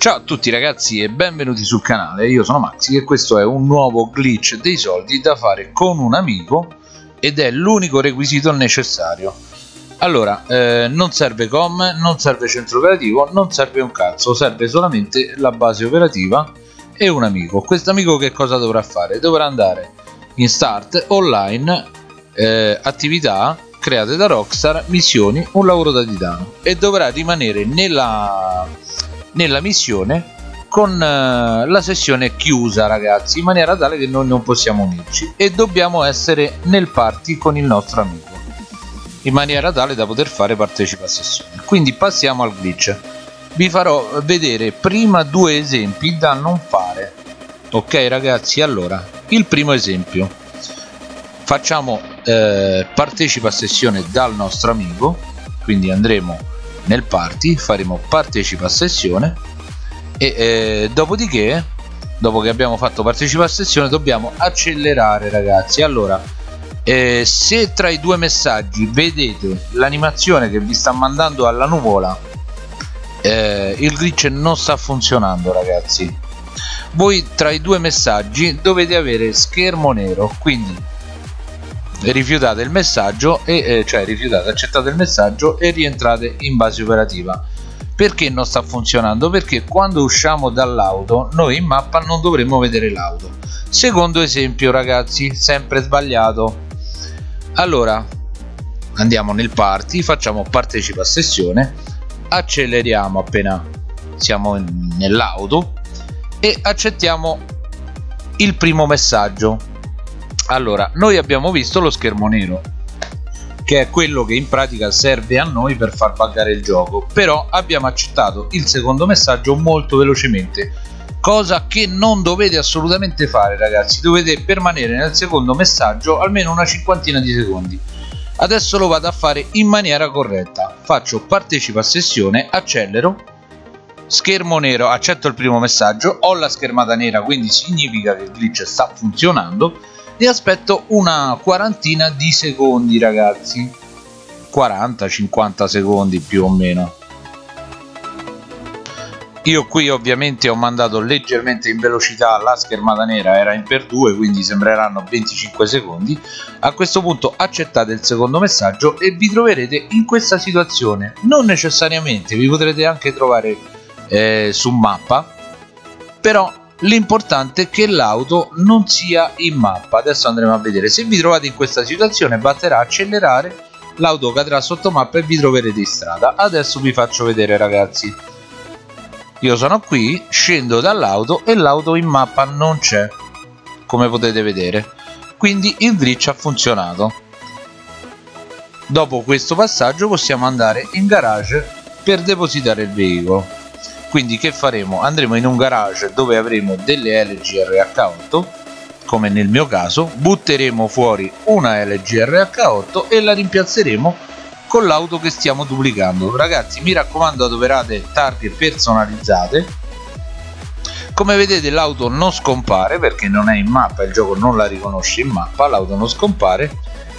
Ciao a tutti ragazzi e benvenuti sul canale, io sono Maxi e questo è un nuovo glitch dei soldi da fare con un amico ed è l'unico requisito necessario. Allora, eh, non serve com, non serve centro operativo, non serve un cazzo, serve solamente la base operativa e un amico. Questo amico che cosa dovrà fare? Dovrà andare in start, online, eh, attività, create da Rockstar, missioni, un lavoro da titano e dovrà rimanere nella nella missione con uh, la sessione chiusa ragazzi in maniera tale che noi non possiamo unirci e dobbiamo essere nel party con il nostro amico in maniera tale da poter fare partecipa a sessione. Quindi passiamo al glitch. Vi farò vedere prima due esempi da non fare. Ok ragazzi allora il primo esempio. Facciamo eh, partecipa a sessione dal nostro amico quindi andremo nel party faremo partecipa a sessione e eh, dopodiché dopo che abbiamo fatto partecipa a sessione dobbiamo accelerare ragazzi. Allora eh, se tra i due messaggi vedete l'animazione che vi sta mandando alla nuvola eh, il glitch non sta funzionando ragazzi. Voi tra i due messaggi dovete avere schermo nero quindi rifiutate il messaggio e eh, cioè rifiutate accettate il messaggio e rientrate in base operativa. Perché non sta funzionando? Perché quando usciamo dall'auto noi in mappa non dovremmo vedere l'auto. Secondo esempio ragazzi sempre sbagliato. Allora andiamo nel party facciamo partecipa a sessione acceleriamo appena siamo nell'auto e accettiamo il primo messaggio allora noi abbiamo visto lo schermo nero che è quello che in pratica serve a noi per far buggare il gioco. Però abbiamo accettato il secondo messaggio molto velocemente cosa che non dovete assolutamente fare ragazzi. Dovete permanere nel secondo messaggio almeno una cinquantina di secondi. Adesso lo vado a fare in maniera corretta. Faccio partecipa a sessione accelero. Schermo nero accetto il primo messaggio. Ho la schermata nera quindi significa che il glitch sta funzionando e aspetto una quarantina di secondi ragazzi. 40-50 secondi più o meno. Io qui ovviamente ho mandato leggermente in velocità la schermata nera era in per 2 quindi sembreranno 25 secondi. A questo punto accettate il secondo messaggio e vi troverete in questa situazione. Non necessariamente vi potrete anche trovare eh, su mappa però l'importante è che l'auto non sia in mappa. Adesso andremo a vedere. Se vi trovate in questa situazione basterà accelerare l'auto cadrà sotto mappa e vi troverete in strada. Adesso vi faccio vedere ragazzi. Io sono qui scendo dall'auto e l'auto in mappa non c'è come potete vedere. Quindi il glitch ha funzionato. Dopo questo passaggio possiamo andare in garage per depositare il veicolo quindi che faremo? Andremo in un garage dove avremo delle LG RH8 come nel mio caso butteremo fuori una LG RH8 e la rimpiazzeremo con l'auto che stiamo duplicando. Ragazzi mi raccomando adoperate targhe personalizzate. Come vedete l'auto non scompare perché non è in mappa il gioco non la riconosce in mappa l'auto non scompare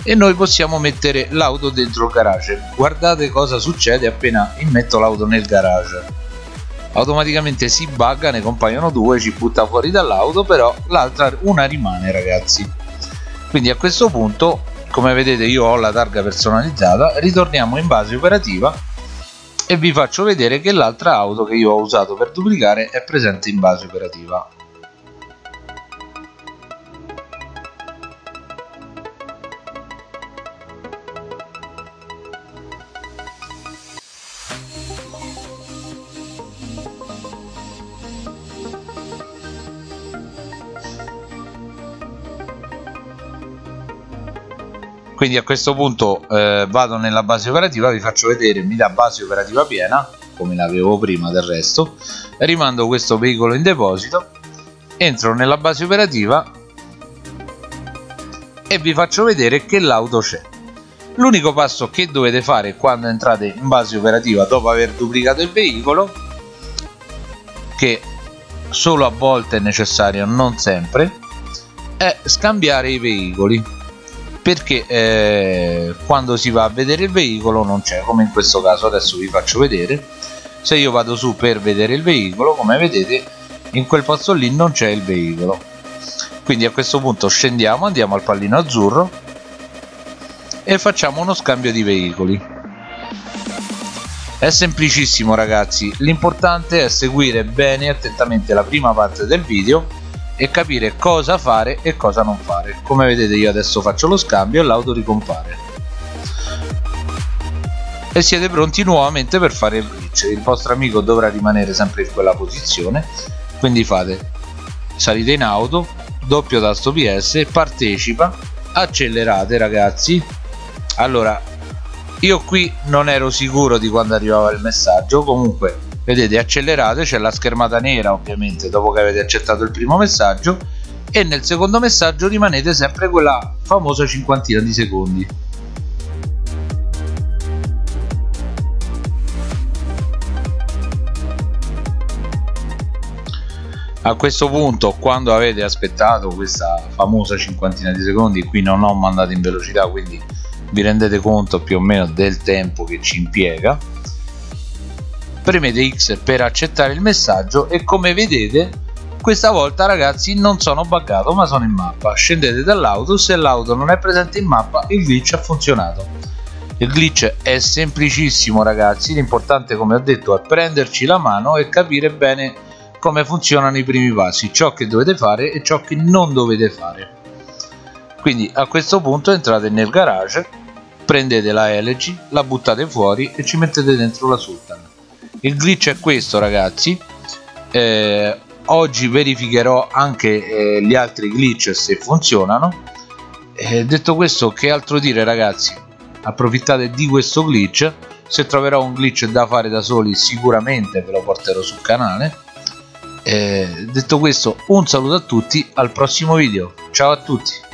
e noi possiamo mettere l'auto dentro il garage. Guardate cosa succede appena immetto l'auto nel garage automaticamente si bugga ne compaiono due ci butta fuori dall'auto però l'altra una rimane ragazzi. Quindi a questo punto come vedete io ho la targa personalizzata ritorniamo in base operativa e vi faccio vedere che l'altra auto che io ho usato per duplicare è presente in base operativa quindi a questo punto eh, vado nella base operativa vi faccio vedere mi dà base operativa piena come l'avevo prima del resto rimando questo veicolo in deposito entro nella base operativa e vi faccio vedere che l'auto c'è. L'unico passo che dovete fare quando entrate in base operativa dopo aver duplicato il veicolo che solo a volte è necessario non sempre è scambiare i veicoli perché eh, quando si va a vedere il veicolo non c'è come in questo caso adesso vi faccio vedere. Se io vado su per vedere il veicolo come vedete in quel posto lì non c'è il veicolo. Quindi a questo punto scendiamo andiamo al pallino azzurro e facciamo uno scambio di veicoli. È semplicissimo ragazzi. L'importante è seguire bene e attentamente la prima parte del video e capire cosa fare e cosa non fare. Come vedete io adesso faccio lo scambio e l'auto ricompare. E siete pronti nuovamente per fare il glitch. Il vostro amico dovrà rimanere sempre in quella posizione. Quindi fate salite in auto doppio tasto ps partecipa accelerate ragazzi. Allora io qui non ero sicuro di quando arrivava il messaggio. Comunque vedete accelerate c'è la schermata nera ovviamente dopo che avete accettato il primo messaggio e nel secondo messaggio rimanete sempre quella famosa cinquantina di secondi. A questo punto quando avete aspettato questa famosa cinquantina di secondi qui non ho mandato in velocità quindi vi rendete conto più o meno del tempo che ci impiega premete X per accettare il messaggio e come vedete questa volta ragazzi non sono buggato ma sono in mappa scendete dall'auto se l'auto non è presente in mappa il glitch ha funzionato il glitch è semplicissimo ragazzi l'importante come ho detto è prenderci la mano e capire bene come funzionano i primi passi, ciò che dovete fare e ciò che non dovete fare. Quindi a questo punto entrate nel garage, prendete la LG, la buttate fuori e ci mettete dentro la Sultan. Il glitch è questo ragazzi, eh, oggi verificherò anche eh, gli altri glitch se funzionano. Eh, detto questo che altro dire ragazzi, approfittate di questo glitch, se troverò un glitch da fare da soli sicuramente ve lo porterò sul canale. Eh, detto questo un saluto a tutti al prossimo video. Ciao a tutti